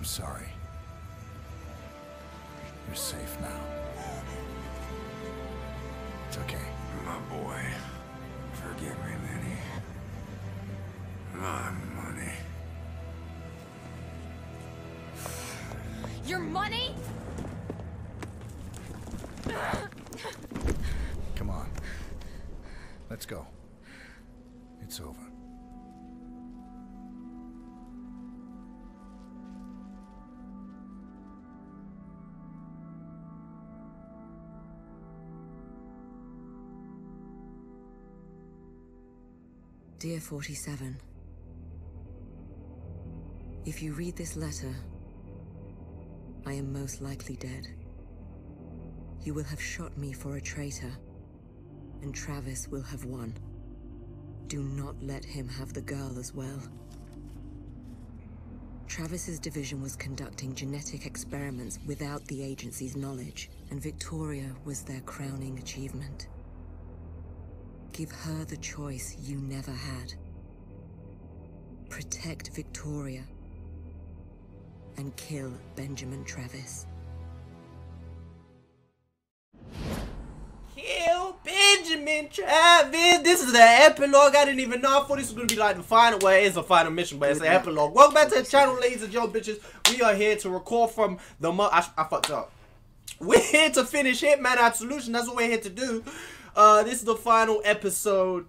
I'm sorry. You're safe now. It's okay. My boy. Forgive me, Lenny. My money. Your money? Come on. Let's go. It's over. Dear 47, If you read this letter, I am most likely dead. You will have shot me for a traitor, and Travis will have won. Do not let him have the girl as well. Travis's division was conducting genetic experiments without the agency's knowledge, and Victoria was their crowning achievement. Give her the choice you never had. Protect Victoria and kill Benjamin Travis. Kill Benjamin Travis. This is the epilogue. I didn't even know. I thought this was gonna be like the final. Well, it is a final mission, but it's the mm-hmm. epilogue. Welcome back to the channel, ladies and gentlemen, bitches. We are here to record from the. Mo I, I fucked up. We're here to finish Hitman Absolution. That's what we're here to do. Uh, this is the final episode.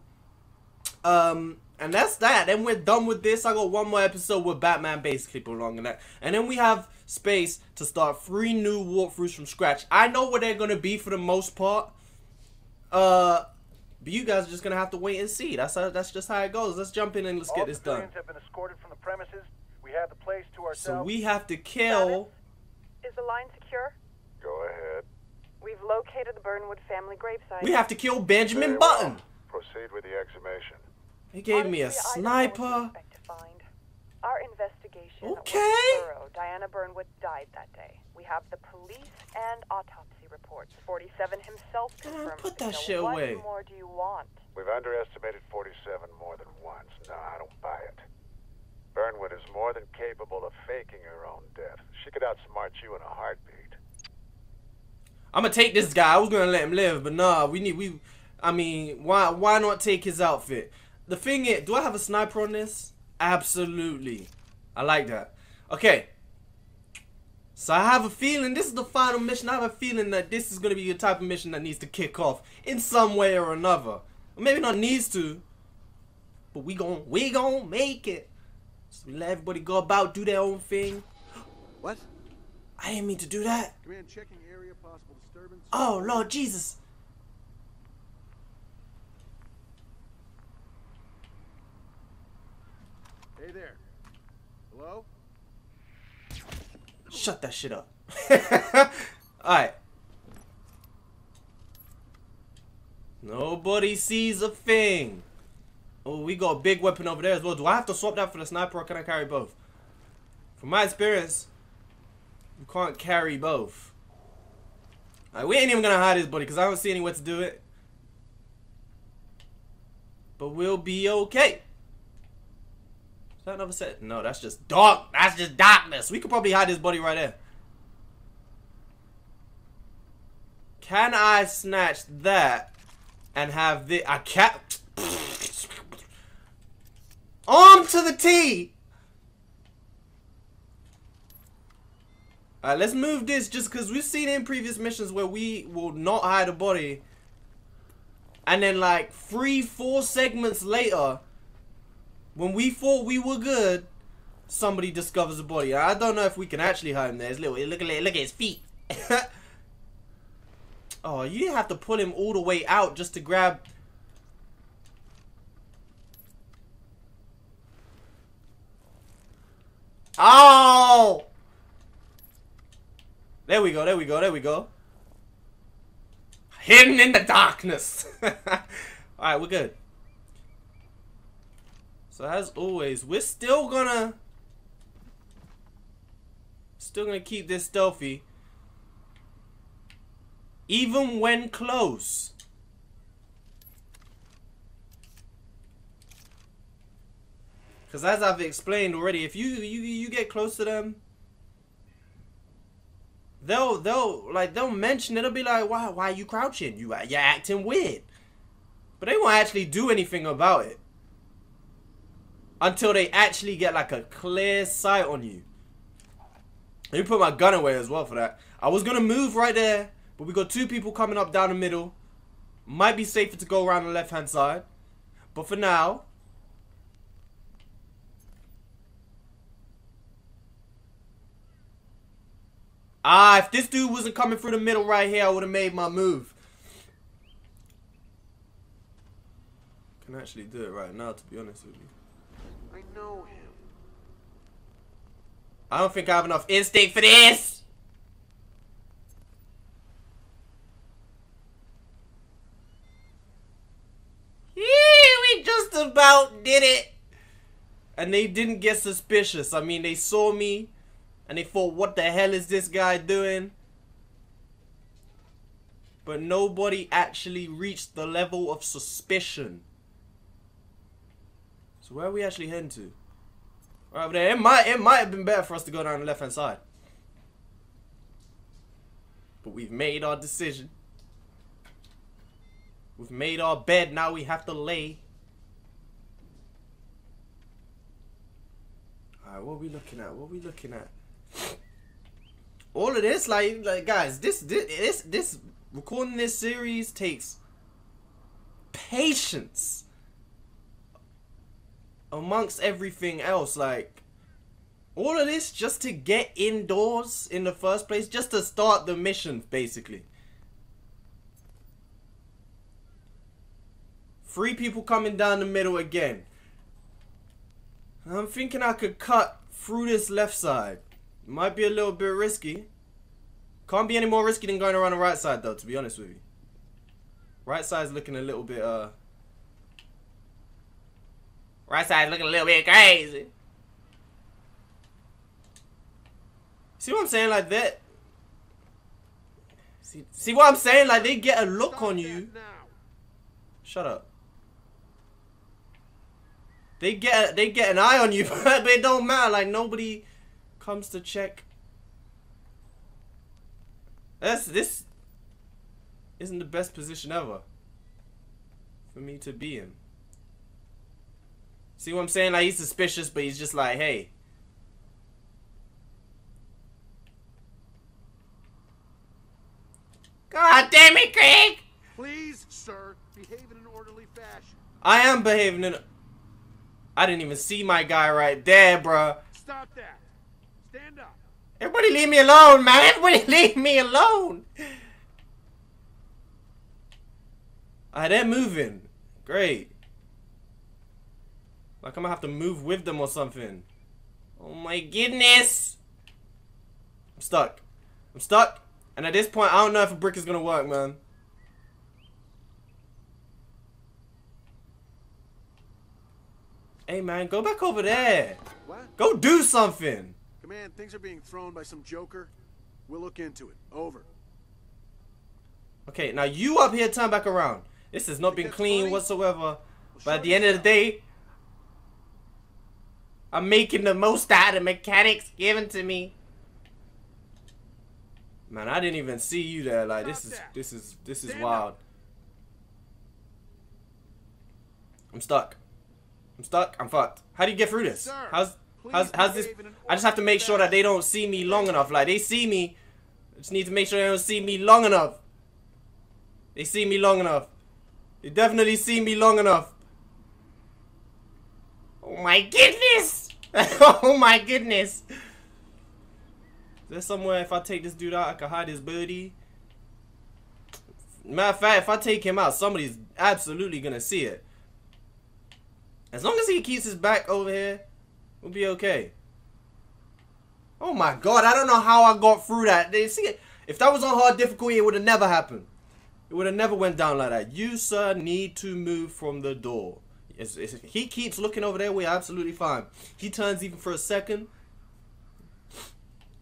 Um, and that's that. Then we're done with this. I got one more episode with Batman basically belonging that. And then we have space to start three new walkthroughs from scratch. I know what they're gonna be for the most part. Uh, but you guys are just gonna have to wait and see. That's how, that's just how it goes. Let's jump in and let's All get this done. have been escorted from the premises. We have the place to So we have to kill. Is the line secure? Go ahead. We've located the Burnwood family gravesite. We have to kill Benjamin Very well. Button. Proceed with the exhumation. He gave me a Honestly, I don't know what to sniper. expect to find. Our investigation Okay. was thorough. Diana Burnwood died that day. We have the police and autopsy reports. 47 himself Come on, confirmed put the that kill. shit what away. more do you want? We've underestimated 47 more than once. No, I don't buy it. Burnwood is more than capable of faking her own death. She could outsmart you in a heartbeat. I'm gonna take this guy. I was gonna let him live, but nah, we need we. I mean, why why not take his outfit? The thing is, do I have a sniper on this? Absolutely, I like that. Okay, so I have a feeling this is the final mission. I have a feeling that this is gonna be the type of mission that needs to kick off in some way or another. Maybe not needs to, but we gon' we gon' make it. So we let everybody go about do their own thing. What? I didn't mean to do that. Command checking area, possible disturbance. Oh Lord Jesus. Hey there. Hello? Shut that shit up. Alright. Nobody sees a thing. Oh, we got a big weapon over there as well. Do I have to swap that for the sniper or can I carry both? From my experience, you can't carry both. Alright, we ain't even gonna hide this buddy because I don't see any way to do it. But we'll be okay. Is that another set? No, that's just dark. That's just darkness. We could probably hide this buddy right there. Can I snatch that and have the I can't arm to the T? Alright, let's move this just because we've seen in previous missions where we will not hide a body. And then like three, four segments later, when we thought we were good, somebody discovers a body. I don't know if we can actually hide him there. Little. Look at look at his feet. oh, you have to pull him all the way out just to grab. Oh! There we go. There we go. There we go. Hidden in the darkness. all right, we're good. So as always, we're still gonna still gonna keep this stealthy. Even when close. Cause as I've explained already, if you you you get close to them, they'll they'll like they'll mention it. They'll be like, "Why why are you crouching? You you're acting weird," but they won't actually do anything about it until they actually get like a clear sight on you. Let me put my gun away as well for that. I was gonna move right there, but we got two people coming up down the middle. Might be safer to go around the left hand side, but for now. Ah, if this dude wasn't coming through the middle right here, I would have made my move. Can actually do it right now, to be honest with you. I know him. I don't think I have enough instinct for this. Yee, we just about did it. And they didn't get suspicious. I mean, they saw me and they thought, what the hell is this guy doing? But nobody actually reached the level of suspicion. So where are we actually heading to? Right over there. It might it might have been better for us to go down the left hand side. But we've made our decision. We've made our bed, now we have to lay. Alright, what are we looking at? What are we looking at? All of this, like like guys, this this this, this recording this series takes patience amongst everything else like all of this just to get indoors in the first place just to start the mission basically. Three people coming down the middle again. I'm thinking I could cut through this left side might be a little bit risky can't be any more risky than going around the right side though to be honest with you right side's looking a little bit uh Right side looking a little bit crazy. See what I'm saying? Like that. See, see what I'm saying? Like they get a look Stop on you. Shut up. They get they get an eye on you, but it don't matter. Like nobody comes to check. That's this isn't the best position ever for me to be in. See what I'm saying? Like he's suspicious, but he's just like, hey. God damn it, Craig! Please, sir, behave in an orderly fashion. I am behaving in. A... I didn't even see my guy right there, bruh. Stop that. Stand up. Everybody leave me alone, man. Everybody leave me alone. Ah, they're moving. Great. Like I'm gonna have to move with them or something. Oh my goodness. I'm stuck. I'm stuck. And at this point, I don't know if a brick is gonna work, man. Hey, man, go back over there. What? Go do something. Command, things are being thrown by some joker. We'll look into it. Over. Okay, now you up here turn back around. This has not been clean funny? whatsoever. But at the end of the day, I'm making the most out of mechanics given to me. Man, I didn't even see you there. Like this is this is this is wild. I'm stuck. I'm stuck. I'm fucked. How do you get through this? How's how's how's this? behave in an I just have to make sure that they don't see me long enough. Like they see me, I just need to make sure they don't see me long enough. They see me long enough. They definitely see me long enough. Oh my goodness! oh my goodness! Is there somewhere if I take this dude out I can hide his booty? Matter of fact, if I take him out, somebody's absolutely gonna see it. As long as he keeps his back over here, we'll be okay. Oh my god, I don't know how I got through that. They see it. If that was on hard difficulty, it would have never happened. It would have never went down like that. You, sir, need to move from the door. It's- it's- he keeps looking over there, we're absolutely fine. He turns even for a second.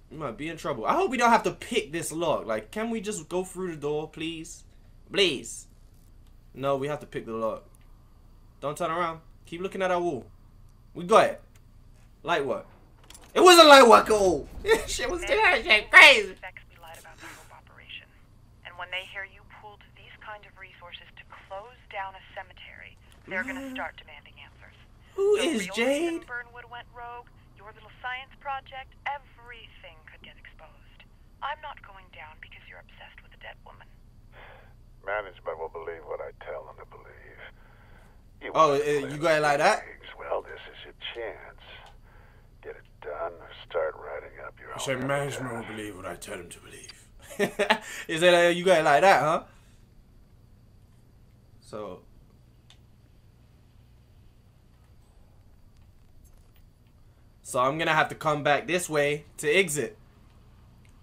We might be in trouble. I hope we don't have to pick this lock. Like, can we just go through the door, please? Please. No, we have to pick the lock. Don't turn around. Keep looking at our wall. We got it. Light work. It wasn't light work at all. Shit was shit crazy. Sex be light when they hear you pooled these kind of resources to close down a cemetery, they're gonna start demanding answers. Who The is real Jade? Burnwood went rogue, your little science project, everything could get exposed. I'm not going down because you're obsessed with a dead woman. Management will believe what I tell them to believe. You Oh, uh, you got it like that? Well, this is your chance. Done. Start writing up your own. So management will believe what I tell them to believe. Is it uh, you got it like that, huh? So. So I'm gonna have to come back this way to exit.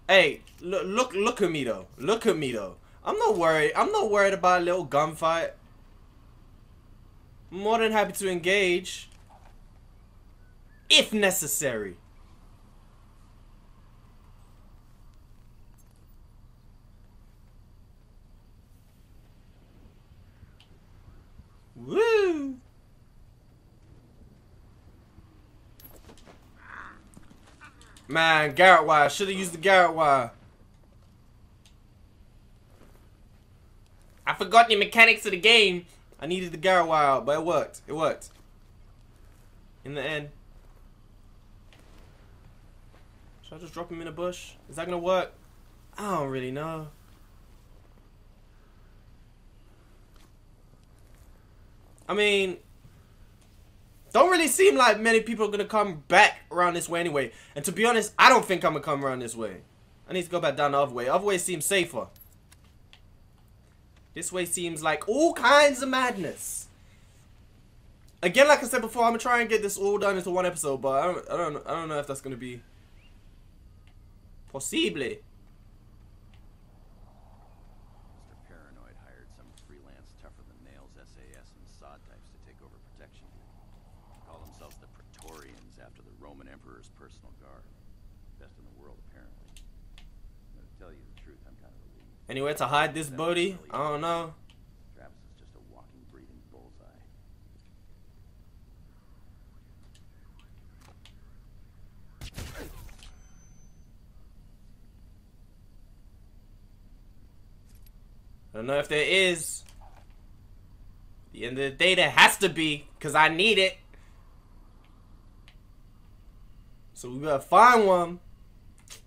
Hey, look, look, look at me though. Look at me though. I'm not worried. I'm not worried about a little gunfight. More than happy to engage, if necessary. Woo! Man, Garrett wire. Should have used the Garrett wire. I forgot the mechanics of the game. I needed the Garrett wire but it worked. It worked. In the end. Should I just drop him in a bush? Is that gonna work? I don't really know. I mean, don't really seem like many people are gonna come back around this way anyway. And to be honest, I don't think I'm gonna come around this way. I need to go back down the other way. Other way seems safer. This way seems like all kinds of madness. Again, like I said before, I'm gonna try and get this all done into one episode, but I don't, I don't, I don't know if that's gonna be possible. Mr. Paranoid hired some freelance tougher than nails SAS and SOD types to take over protection. Call themselves the Praetorians after the Roman Emperor's personal guard. Best in the world, apparently. But to tell you the truth, I'm kind of relieved. Anywhere to hide this booty? I don't know. Travis is just a walking, breathing bullseye. I don't know if there is. At the end of the day, there has to be, because I need it. So we gotta find one.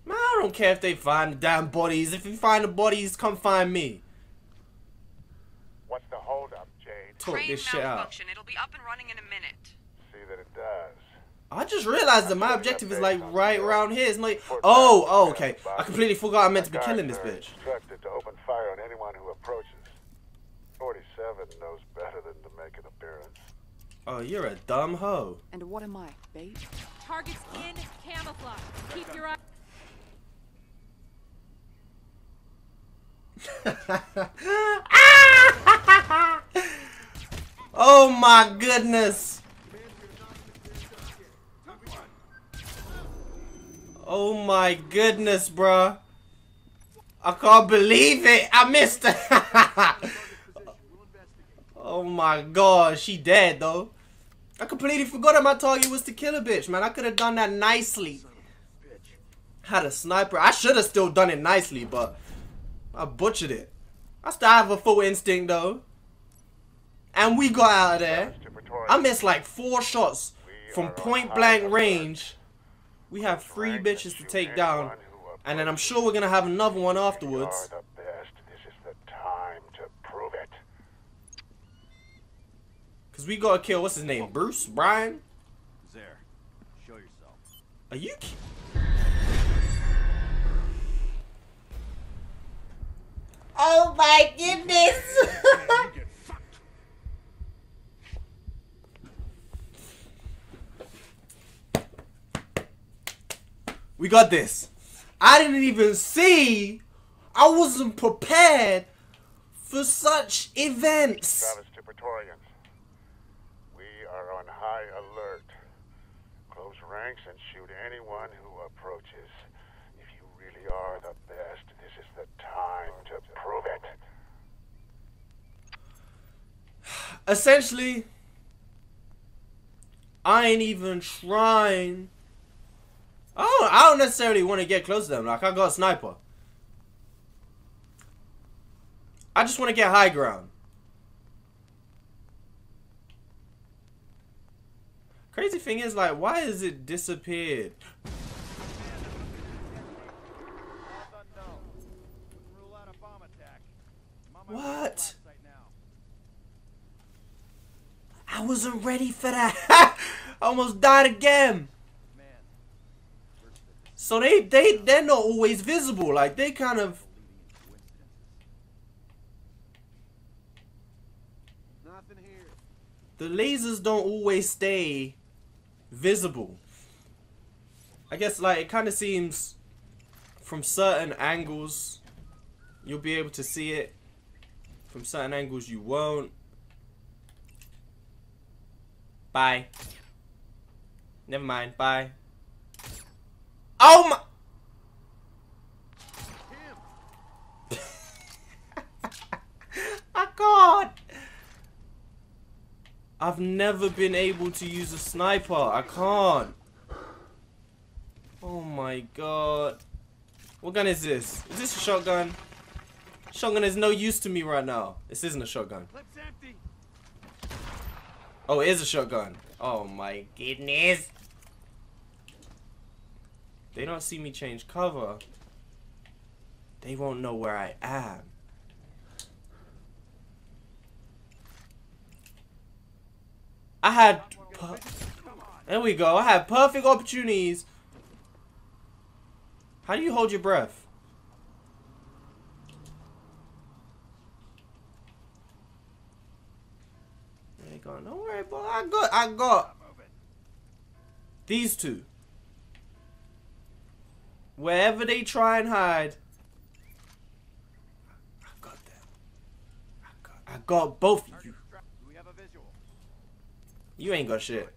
Man, I don't care if they find the damn bodies. If you find the bodies, come find me. What's the holdup, Jade? Talk this shit out. It'll be up and running in a minute. See that it does. I just realized that my objective is like right around here. It's like, oh, oh, okay. I completely forgot I meant to be killing this bitch. To open fire on anyone who approaches. 47 knows better than to make an appearance. Oh, you're a dumb hoe. And what am I, bait? Targets in camouflage. Keep your eye. oh my goodness. Oh my goodness, bruh. I can't believe it. I missed it. oh my god, she dead though. I completely forgot that my target was to kill a bitch, man. I could have done that nicely. Had a sniper. I should have still done it nicely, but I butchered it. I still have a full instinct though. And we got out of there. I missed like four shots from point blank range. We have three bitches to take down. And then I'm sure we're gonna have another one afterwards. You are the best. This is the time to prove it. Cause we gotta kill what's his name? Bruce? Brian? There. Show yourself. Are you ki- Oh my goodness! we got this. I didn't even see. I wasn't prepared for such events. Travis to Praetorians. We are on high alert. Close ranks and shoot anyone who approaches. If you really are the best, this is the time to prove it. essentially, I ain't even trying. I don't, necessarily want to get close to them. Like, I got a sniper. I just want to get high ground. Crazy thing is, like, why has it disappeared? What? I wasn't ready for that. I almost died again. So they they they're not always visible. Like they kind of Nothing here. the lasers don't always stay visible. I guess like it kind of seems from certain angles you'll be able to see it. From certain angles you won't. Bye. Never mind. Bye. Oh my. I can't. I've never been able to use a sniper. I can't. Oh my god. What gun is this? Is this a shotgun? Shotgun is no use to me right now. This isn't a shotgun. Oh, it is a shotgun. Oh my goodness. They don't see me change cover. They won't know where I am. I had. There we go. I had perfect opportunities. How do you hold your breath? There you go. Don't worry, boy. I got. I got. These two. Wherever they try and hide, I got them. I got, I got both of you. We have a visual. You ain't got shit.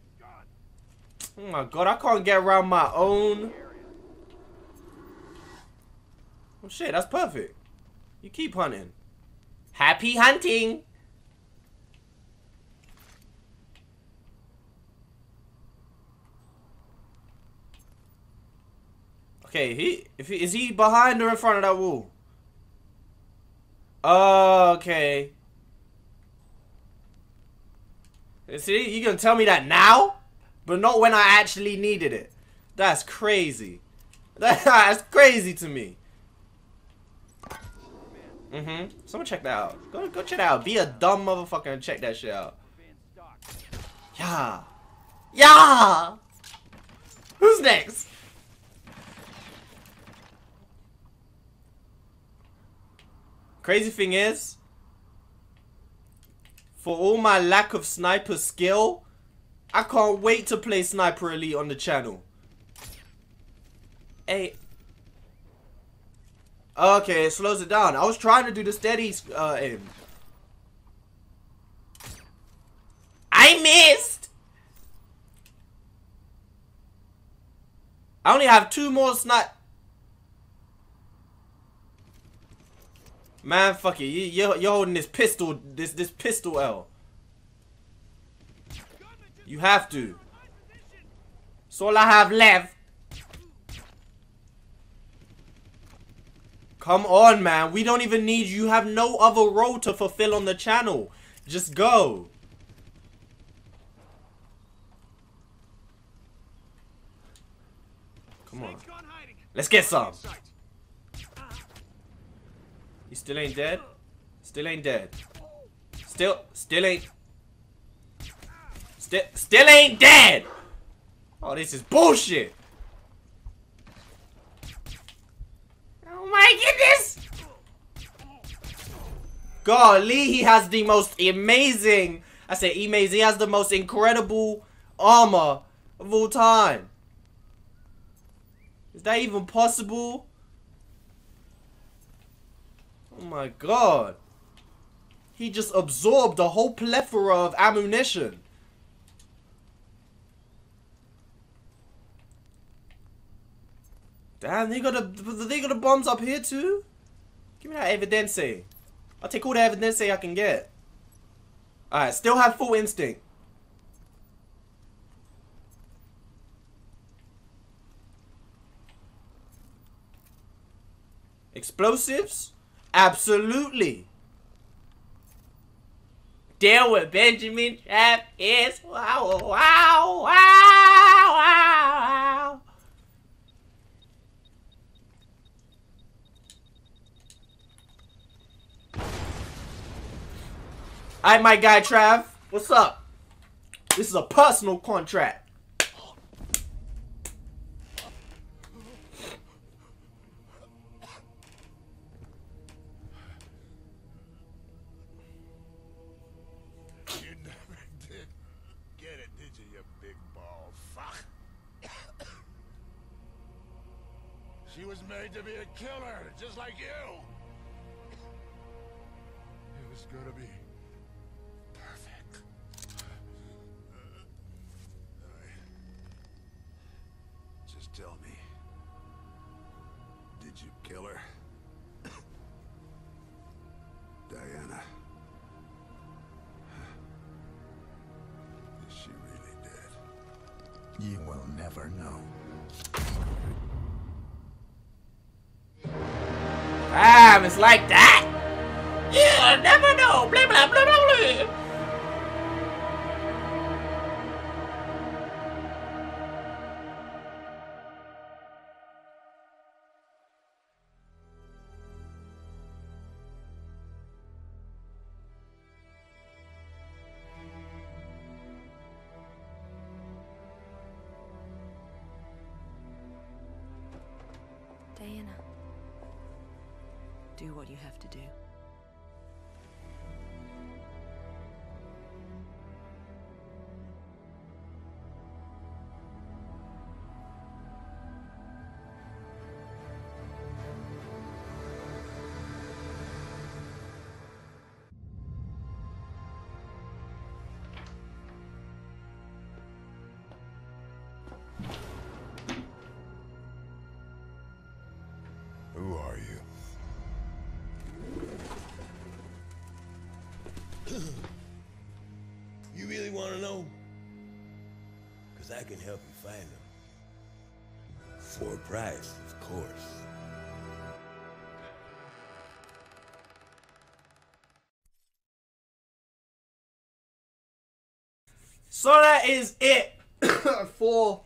Oh my god, I can't get around my own. Oh shit, that's perfect. You keep hunting. Happy hunting! Okay, he if he, is he behind or in front of that wall? Okay. See, you gonna tell me that now, but not when I actually needed it. That's crazy. That's crazy to me. Mm-hmm. Someone check that out. Go go check that out. Be a dumb motherfucker and check that shit out. Yeah. Yeah. Who's next? Crazy thing is, for all my lack of sniper skill, I can't wait to play Sniper Elite on the channel. Hey. Okay, it slows it down. I was trying to do the steady uh, aim. I missed! I only have two more snipe. Man, fuck it. You, you're, you're holding this pistol, this this pistol L. You have to. It's all I have left. Come on, man. We don't even need you. You have no other role to fulfill on the channel. Just go. Come on. Let's get some. You still ain't dead? Still ain't dead. Still, still ain't. Still, still ain't dead. Oh, this is bullshit. Oh my goodness. Golly, he has the most amazing. I say amazing. He has the most incredible armor of all time. Is that even possible? Oh my god. He just absorbed a whole plethora of ammunition. Damn, they got a they got the bombs up here too? Give me that evidence. I'll take all the evidence I can get. Alright, still have full instinct. Explosives? Absolutely. Deal with Benjamin Travis. Wow, wow, wow, wow. Alright, my guy Trav. What's up? This is a personal contract. She was made to be a killer, just like you. It was gonna be perfect. Uh, just tell me. Did you kill her? Diana. Is she really dead? You will never know. It's like that. You'll never know. Blah blah blah blah blah. Do what you have to do. Want to know? Because I can help you find them. For a price, of course. So that is it for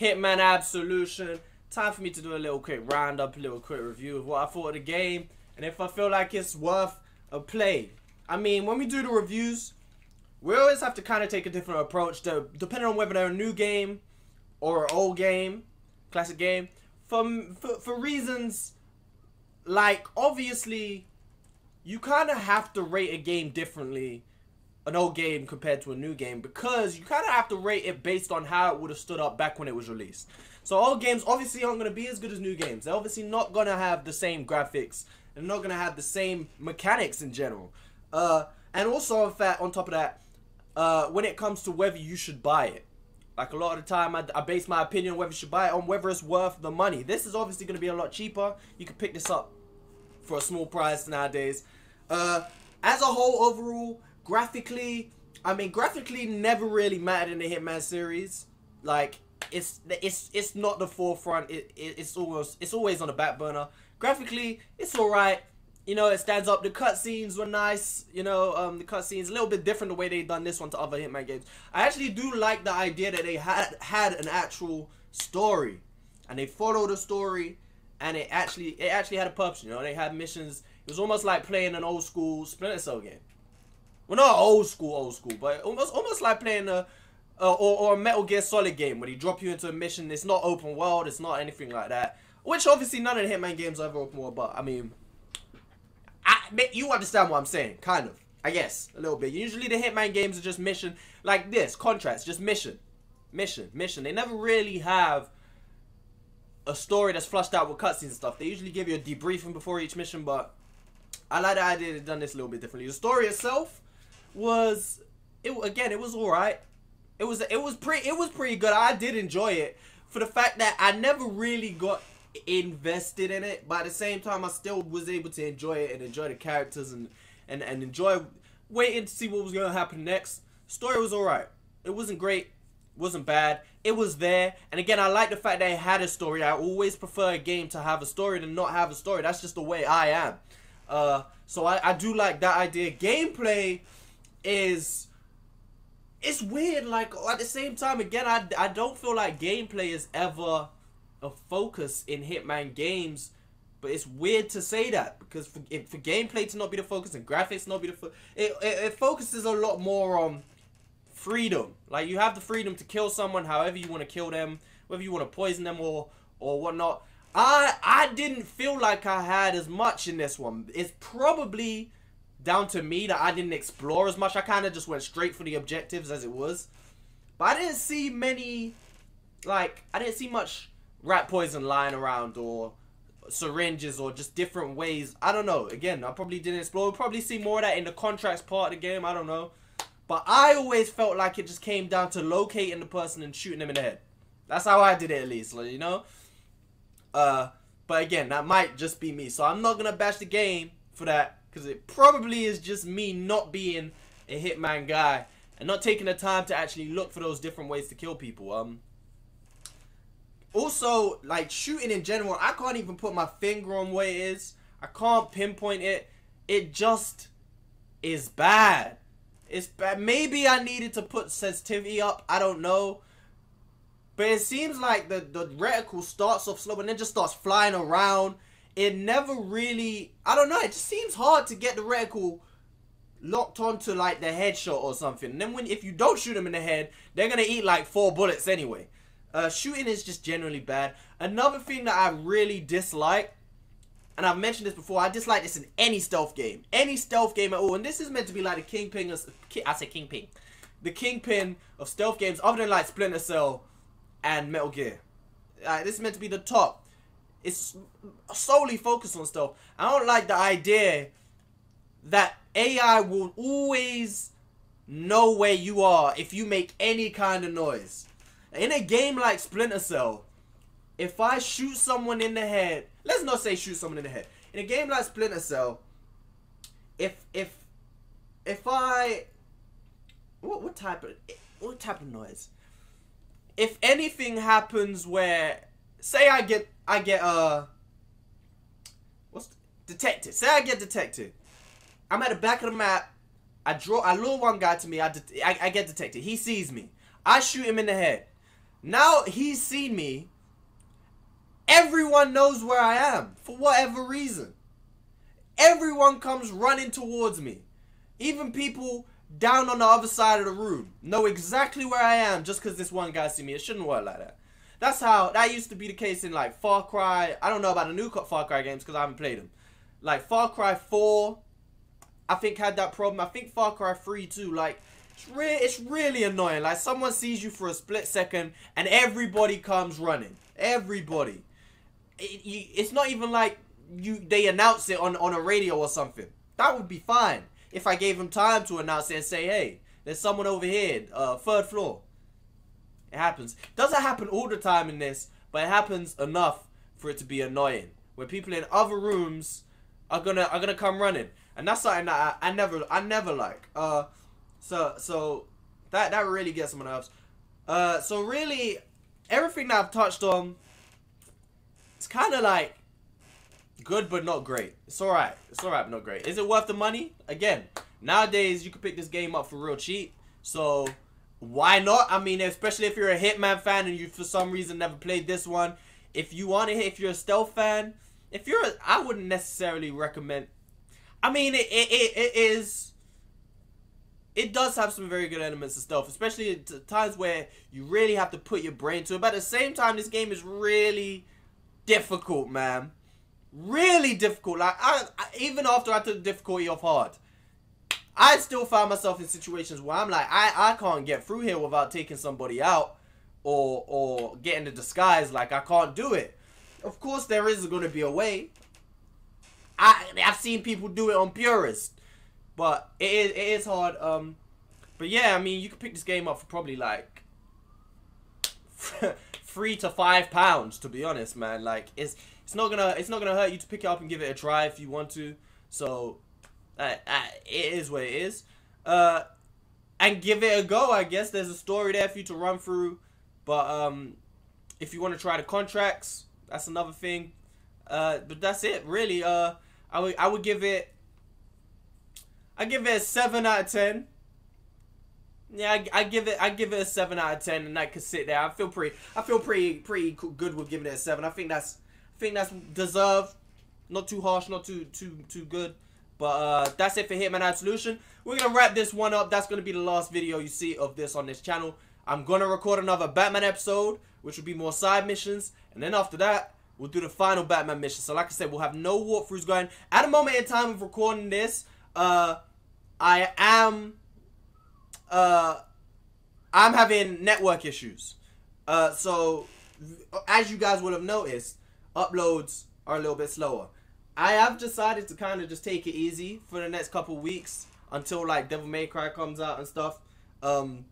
Hitman Absolution. Time for me to do a little quick roundup, a little quick review of what I thought of the game, and if I feel like it's worth a play. I mean, when we do the reviews, we always have to kind of take a different approach, to, depending on whether they're a new game or an old game, classic game. For, for, for reasons like, obviously, you kind of have to rate a game differently an old game compared to a new game because you kind of have to rate it based on how it would have stood up back when it was released. So old games obviously aren't going to be as good as new games. They're obviously not going to have the same graphics. They're not going to have the same mechanics in general. Uh, and also, in fact, on top of that, uh, when it comes to whether you should buy it, like a lot of the time, I, I base my opinion on whether you should buy it on whether it's worth the money. This is obviously going to be a lot cheaper. You can pick this up for a small price nowadays. Uh, as a whole, overall, graphically, I mean, graphically never really mattered in the Hitman series. Like, it's it's it's not the forefront. It, it it's always it's always on the back burner. Graphically, it's all right. You know, it stands up. The cutscenes were nice. You know, um, the cutscenes a little bit different the way they done this one to other Hitman games. I actually do like the idea that they had had an actual story, and they followed the story, and it actually it actually had a purpose. You know, they had missions. It was almost like playing an old school Splinter Cell game. Well, not old school, old school, but almost almost like playing a uh, or, or a Metal Gear Solid game where they drop you into a mission. It's not open world. It's not anything like that. Which obviously none of the Hitman games are ever open world. But I mean, I, you understand what I'm saying, kind of. I guess a little bit. Usually the Hitman games are just mission like this, contracts, just mission, mission, mission. They never really have a story that's flushed out with cutscenes and stuff. They usually give you a debriefing before each mission, but I like the idea they've done this a little bit differently. The story itself was, it again, it was alright. It was it was pretty it was pretty good. I did enjoy it for the fact that I never really got invested in it, but at the same time I still was able to enjoy it and enjoy the characters and and and enjoy waiting to see what was going to happen next. Story was alright. It wasn't great, wasn't bad. It was there, and again I like the fact that it had a story. I always prefer a game to have a story than not have a story. That's just the way I am. Uh, so I, I do like that idea. Gameplay is it's weird. Like at the same time, again, I I don't feel like gameplay is ever a focus in Hitman games. But it's weird to say that because for, for gameplay to not be the focus and graphics not be the fo- it, it it focuses a lot more on freedom. Like you have the freedom to kill someone however you want to kill them, whether you want to poison them or or whatnot. I I didn't feel like I had as much in this one. It's probably down to me that I didn't explore as much. I kind of just went straight for the objectives as it was. But I didn't see many, like, I didn't see much rat poison lying around or syringes or just different ways. I don't know. Again, I probably didn't explore. We'll probably see more of that in the contracts part of the game. I don't know. But I always felt like it just came down to locating the person and shooting them in the head. That's how I did it at least, like, you know? Uh, but again, that might just be me. So I'm not going to bash the game for that because it probably is just me not being a hitman guy and not taking the time to actually look for those different ways to kill people. Um. Also, like shooting in general, I can't even put my finger on where it is. I can't pinpoint it. It just is bad. It's bad. Maybe I needed to put sensitivity up. I don't know. But it seems like the, the reticle starts off slow and then just starts flying around it never really I don't know, it just seems hard to get the reticle locked onto like the headshot or something. And then when if you don't shoot them in the head, they're gonna eat like four bullets anyway. Uh, shooting is just generally bad. Another thing that I really dislike, and I've mentioned this before, I dislike this in any stealth game. Any stealth game at all. And this is meant to be like the kingpin of, I say kingpin. The kingpin of stealth games other than like Splinter Cell and Metal Gear. This is meant to be the top it's solely focused on stuff. I don't like the idea that AI will always know where you are if you make any kind of noise. In a game like Splinter Cell, if I shoot someone in the head, let's not say shoot someone in the head. In a game like Splinter Cell, if if if I what what type of what type of noise? If anything happens where say I get I get uh what's detected. Say I get detected. I'm at the back of the map. I draw. I lure one guy to me. I, I I get detected. He sees me. I shoot him in the head. Now he's seen me. Everyone knows where I am for whatever reason. Everyone comes running towards me. Even people down on the other side of the room know exactly where I am just because this one guy see me. It shouldn't work like that. That's how that used to be the case in like Far Cry. I don't know about the new Far Cry games because I haven't played them. Like Far Cry 4, I think had that problem. I think Far Cry 3 too. Like it's really, it's really annoying. Like someone sees you for a split second and everybody comes running. Everybody. It, you, it's not even like you they announce it on on a radio or something. That would be fine if I gave them time to announce it and say, hey, there's someone over here, uh, third floor. It happens. Doesn't happen all the time in this, but it happens enough for it to be annoying. Where people in other rooms are gonna are gonna come running, and that's something that I, I never I never like. Uh, so so that that really gets on my nerves. Uh, so really, everything that I've touched on, it's kind of like good but not great. It's alright. It's alright but not great. Is it worth the money? Again, nowadays you can pick this game up for real cheap. So why not? I mean, especially if you're a Hitman fan and you for some reason never played this one. If you want to if you're a stealth fan, if you're, a, I wouldn't necessarily recommend. I mean, it, it, it, it is. It does have some very good elements of stealth, especially at times where you really have to put your brain to it. But at the same time, this game is really difficult, man. Really difficult. Like I, I even after I took the difficulty off hard, I still find myself in situations where I'm like, I, I can't get through here without taking somebody out or or getting the disguise. Like I can't do it. Of course, there is going to be a way. I I've seen people do it on purist, but it is it is hard. Um, but yeah, I mean, you can pick this game up for probably like three to five pounds. To be honest, man, like it's it's not gonna it's not gonna hurt you to pick it up and give it a try if you want to. So uh, it is what it is. Uh, and give it a go. I guess there's a story there for you to run through. But um, if you want to try the contracts, that's another thing. Uh, but that's it, really. Uh, I would I would give it. I give it a seven out of ten. Yeah, I, I give it I give it a seven out of ten, and I could sit there. I feel pretty I feel pretty pretty good with giving it a seven. I think that's I think that's deserved. Not too harsh, not too too too good. But uh, that's it for Hitman Absolution. We're gonna wrap this one up. That's gonna be the last video you see of this on this channel. I'm gonna record another Batman episode, which will be more side missions, and then after that, we'll do the final Batman mission. So like I said, we'll have no walkthroughs going. At the moment in time of recording this, uh, I am uh, I'm having network issues. Uh, so as you guys would have noticed, uploads are a little bit slower. I have decided to kind of just take it easy for the next couple weeks until like Devil May Cry comes out and stuff. Um,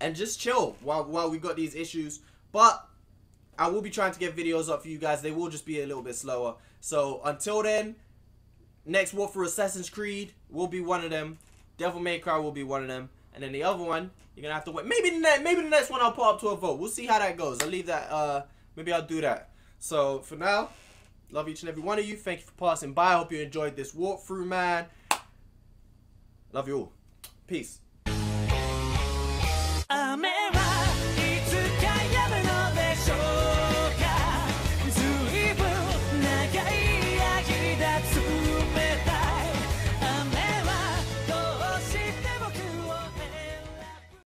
and just chill while while we got these issues. But I will be trying to get videos up for you guys. They will just be a little bit slower. So until then, Next one for Assassin's Creed will be one of them. Devil May Cry will be one of them. And then the other one, you're gonna have to wait. Maybe the next, maybe the next one I'll pull up to a vote. We'll see how that goes. I'll leave that. Uh, maybe I'll do that. So for now, love each and every one of you. Thank you for passing by. I hope you enjoyed this walkthrough, man. Love you all. Peace. Amen.